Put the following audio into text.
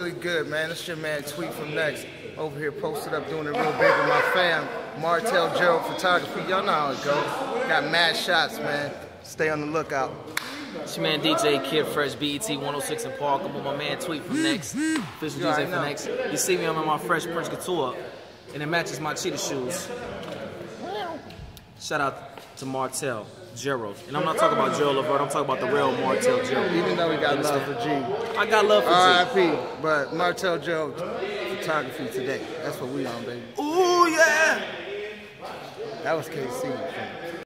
Really good, man. It's your man Tweet from Next over here posted up doing it real big with my fam. Martell Gerald Photography. Y'all know how it goes. Got mad shots, man. Stay on the lookout. It's your man DJ Kid Fresh, BET 106 & Park. I'm with my man Tweet from Next, official You DJ for. Next. You see me, I'm in my Fresh Prince Couture, and it matches my cheetah shoes. Shout out to Martell Gerald. And I'm not talking about Gerald Levert, I'm talking about the real Martell Gerald. Even though we got love for? G. I got love for G. R.I.P. But Martell Gerald Photography today. That's what we on, baby. Ooh, yeah! That was KC